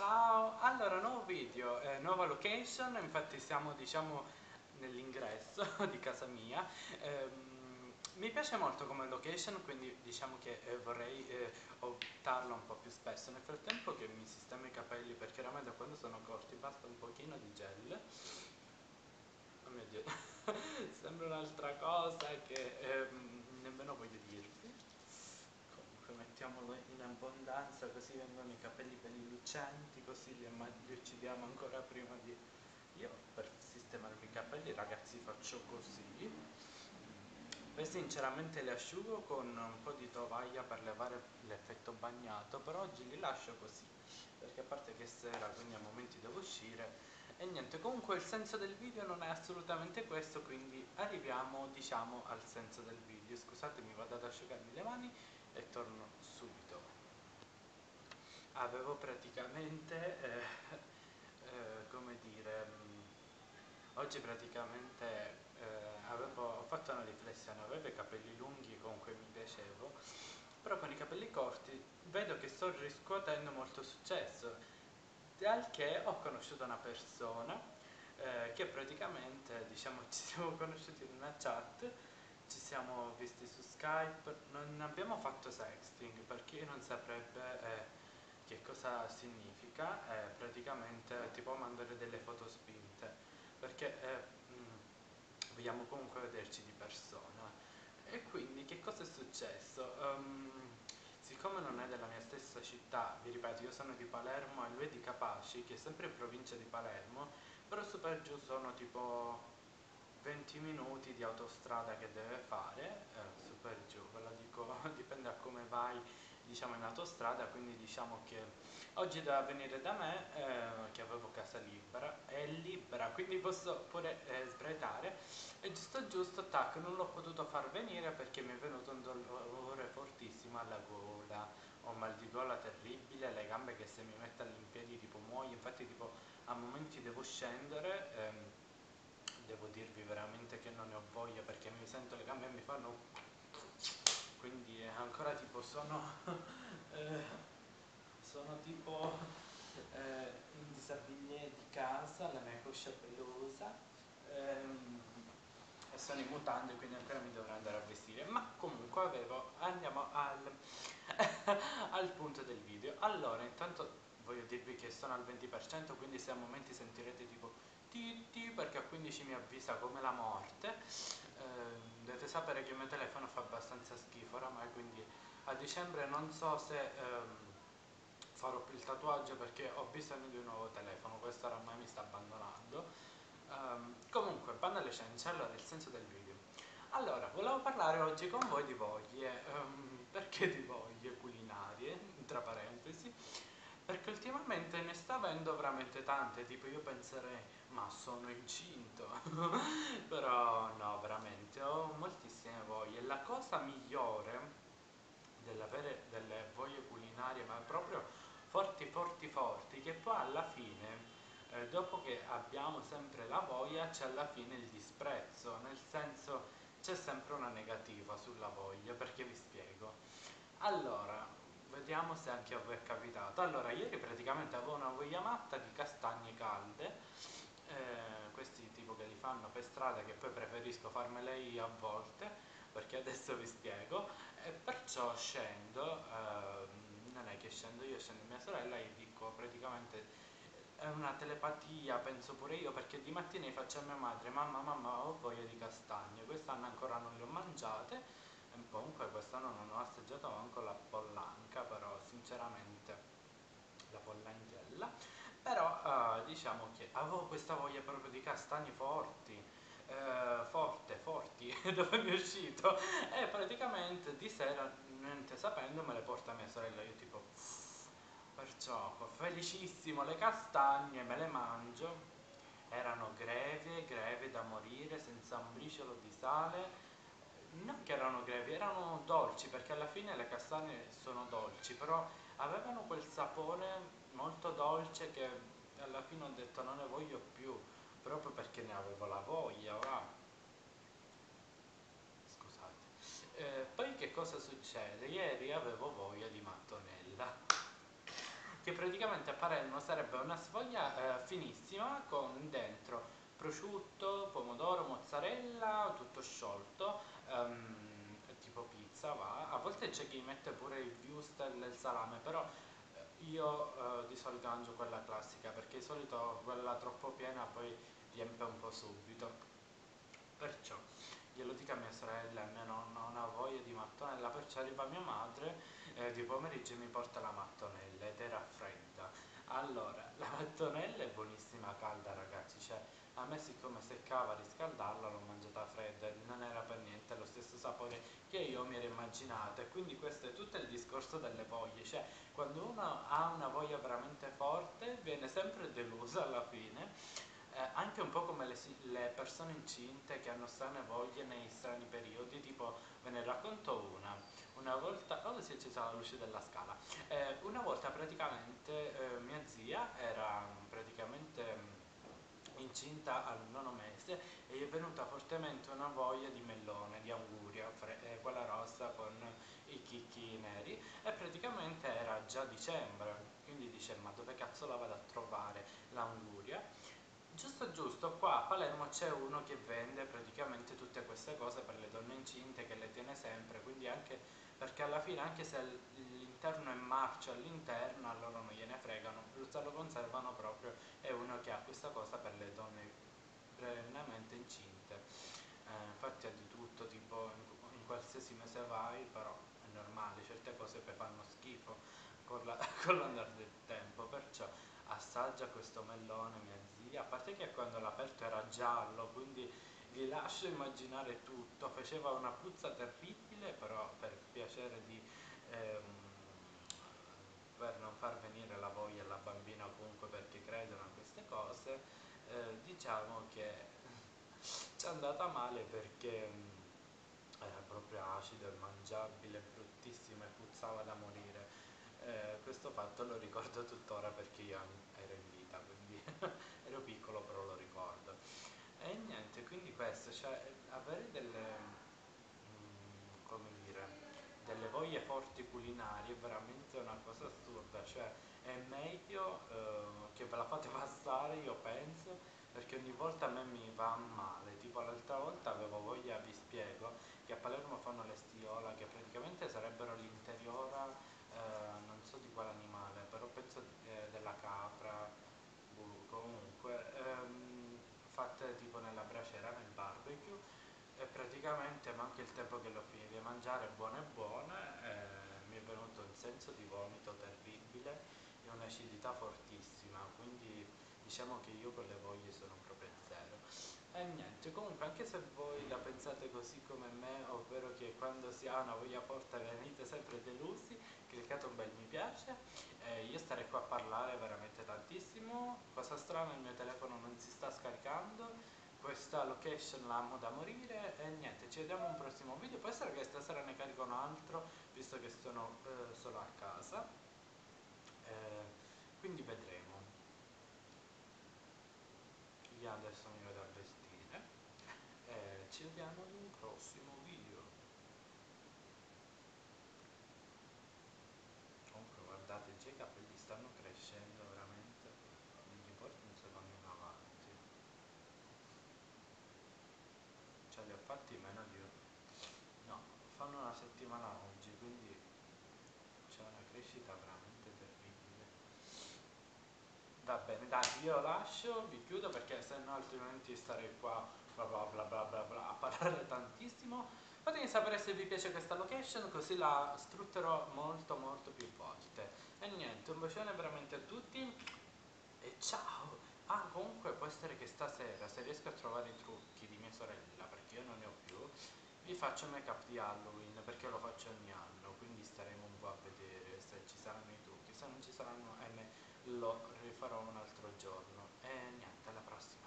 Ciao, allora nuovo video, eh, nuova location, infatti siamo diciamo nell'ingresso di casa mia. Ehm, mi piace molto come location, quindi diciamo che eh, vorrei eh, optarla un po' più spesso. Nel frattempo che mi sistemo i capelli, perché oramai da quando sono corti basta un pochino di gel. Oh mio Dio, sembra un'altra cosa che ehm, nemmeno voglio dirvi mettiamolo in abbondanza così vengono i capelli belli lucenti così li, li uccidiamo ancora prima di io per sistemarmi i capelli ragazzi faccio così. Poi sinceramente li asciugo con un po' di tovaglia per levare l'effetto bagnato però oggi li lascio così perché a parte che sera quindi a momenti devo uscire e niente comunque il senso del video non è assolutamente questo quindi arriviamo diciamo al senso del video. Scusatemi vado ad asciugarmi le mani e torno subito. Avevo praticamente eh, eh, come dire mm, oggi praticamente eh, avevo, ho fatto una riflessione avevo i capelli lunghi comunque mi piacevo però con i capelli corti vedo che sto riscuotendo molto successo al che ho conosciuto una persona eh, che praticamente diciamo ci siamo conosciuti in una chat ci siamo visti su Skype, non abbiamo fatto sexting per chi non saprebbe eh, che cosa significa, eh, praticamente ti può mandare delle foto spinte, perché eh, mh, mm, vogliamo comunque vederci di persona. E quindi che cosa è successo? Um, siccome non è della mia stessa città, vi ripeto, io sono di Palermo e lui è di Capaci, che è sempre in provincia di Palermo, però su per giù sono tipo 20 minuti di autostrada che deve fare, eh, su giù, ve la dico, dipende da come vai diciamo in autostrada, quindi diciamo che oggi doveva venire da me, eh, che avevo casa libera, è libera, quindi posso pure eh, sbraitare, e giusto giusto, tac, non l'ho potuto far venire perché mi è venuto un dolore fortissimo alla gola, ho mal di gola terribile, le gambe che se mi metto all'impiedi tipo muoio, infatti tipo a momenti devo scendere, ehm, devo dirvi veramente che non ne ho voglia perché mi sento le gambe e mi fanno quindi ancora tipo sono eh, sono tipo eh, in disabile di casa la mia coscia pelosa ehm, e sono in mutande quindi ancora mi dovrò andare a vestire. Ma comunque avevo andiamo al, al punto del video. Allora intanto voglio dirvi che sono al 20% quindi se a momenti sentirete tipo titti perché a 15 mi avvisa come la morte. Eh, dovete sapere che il mio telefono fa abbastanza schifo oramai quindi a dicembre non so se ehm, farò più il tatuaggio perché ho bisogno di un nuovo telefono questo oramai mi sta abbandonando. Um, comunque banda alle ciance allora il senso del video. Allora volevo parlare oggi con voi di voglie. Um, perché di voglie culinarie tra parentesi? Perché ultimamente ne sta avendo veramente tante, tipo io penserei, ma sono incinto, però no, veramente, ho moltissime voglie. La cosa migliore dell'avere delle voglie culinarie, ma proprio forti, forti, forti, che poi alla fine, eh, dopo che abbiamo sempre la voglia, c'è alla fine il disprezzo, nel senso c'è sempre una negativa sulla voglia, perché vi spiego. Allora, vediamo se anche a voi è capitato allora ieri praticamente avevo una voglia matta di castagne calde eh, questi tipo che li fanno per strada che poi preferisco farmele io a volte perché adesso vi spiego. E perciò scendo eh, non è che scendo io scendo mia sorella e dico praticamente è una telepatia penso pure io perché di mattina faccio a mia madre mamma mamma ho voglia di castagne quest'anno ancora non le ho mangiate. Comunque quest'anno non ho assaggiato manco la pollanca però sinceramente la pollangella però eh, diciamo che avevo questa voglia proprio di castagni forti eh, forte, forti, dove mi è uscito e praticamente di sera niente sapendo me le porta mia sorella io tipo perciò felicissimo le castagne me le mangio. Erano greve, greve da morire senza un briciolo di sale. Non che erano grevi, erano dolci perché alla fine le castagne sono dolci, però avevano quel sapore molto dolce che alla fine ho detto non ne voglio più, proprio perché ne avevo la voglia, ora scusate. Eh, poi che cosa succede? Ieri avevo voglia di mattonella. che praticamente a Palermo sarebbe una sfoglia eh, finissima con dentro prosciutto, pomodoro, mozzarella, tutto sciolto, um, tipo pizza va, a volte c'è chi mette pure il wurstel e il salame, però io eh, di solito mangio quella classica perché di solito quella troppo piena poi riempie un po' subito. Perciò glielo dico a mia sorella, a mia nonna, ho una voglia di mattonella, perciò arriva mia madre eh, di pomeriggio e mi porta la mattonella ed era fredda. Allora, la mattonella è buonissima calda ragazzi, cioè a me siccome seccava riscaldarla l'ho mangiata fredda e non era per niente lo stesso sapore che io mi ero immaginato. E quindi questo è tutto il discorso delle voglie, cioè quando uno ha una voglia veramente forte viene sempre deluso alla fine. Eh, anche un po' come le, le, persone incinte che hanno strane voglie nei strani periodi, tipo ve ne racconto una, una volta, oh si è accesa la luce della scala, eh, una volta praticamente eh, mia zia era praticamente mm, incinta al nono mese e gli è venuta fortemente una voglia di melone, di anguria, eh, quella rossa con i chicchi neri e praticamente era già dicembre, quindi dice ma dove cazzo la vado a trovare l'anguria? Giusto giusto, qua a Palermo c'è uno che vende praticamente tutte queste cose per le donne incinte, che le tiene sempre, quindi anche perché alla fine anche se l'interno è marcio all'interno, a loro non gliene fregano, se lo conservano proprio, è uno che ha questa cosa per le donne perennemente incinte. Eh, infatti ha di tutto, tipo in, in, qualsiasi mese vai, però è normale, certe cose poi fanno schifo con, la, l'andare del tempo, perciò assaggia questo mellone mia zia, a parte che quando l'ha aperto era giallo, quindi vi lascio immaginare tutto, faceva una puzza terribile, però per piacere di... Ehm, per non far venire la voglia alla bambina comunque perché credono a queste cose, eh, diciamo che ci è andata male perché mh, era proprio acido, immangiabile, bruttissimo e puzzava da morire eh, questo fatto lo ricordo tuttora perché io ero in vita, quindi ero piccolo però lo ricordo. E niente, quindi questo, cioè avere delle, mm, come dire, delle voglie forti culinarie è veramente una cosa assurda, cioè è meglio eh, fate passare, io penso, perché ogni volta a me mi va male, tipo l'altra volta avevo voglia, vi spiego, che a Palermo fanno le stiola, che praticamente sarebbero l'interiora eh, non so di quale animale, però penso eh, della capra, boh, comunque, ehm, fatte tipo nella braciera, nel barbecue, e praticamente manca il tempo che l'ho finito di mangiare, buone buone, eh, mi è venuto un senso di vomito terribile un'acidità fortissima, quindi diciamo che io con le voglie sono proprio zero. E niente, comunque anche se voi la pensate così come me, ovvero che quando si ha una voglia forte venite sempre delusi, cliccate un bel mi piace, eh, io starei qua a parlare veramente tantissimo, cosa strana il mio telefono non si sta scaricando, questa location la da morire e niente, ci vediamo un prossimo video, può essere che stasera ne carico un altro, visto che sono eh, solo a casa, eh, quindi vedremo. Io adesso mi vado a vestire e ci vediamo in un prossimo video. Comunque guardate, già i capelli stanno crescendo veramente, non li porto un secondo in avanti. Cioè li ho fatti meno di... No, fanno una settimana oggi, quindi c'è una crescita veramente Va bene, dai, io lascio, vi chiudo perché se no altrimenti starei qua bla bla bla bla bla, bla a parlare tantissimo. Fatemi sapere se vi piace questa location così la sfrutterò molto molto più volte. E niente, un bacione veramente a tutti e ciao! Ah, comunque può essere che stasera, se riesco a trovare i trucchi di mia sorella, perché io non ne ho più, vi faccio il make up di Halloween, perché lo faccio ogni anno, quindi staremo un po' a vedere se ci saranno i trucchi, se non ci saranno, eh, lo rifarò un altro giorno. E niente alla prossima.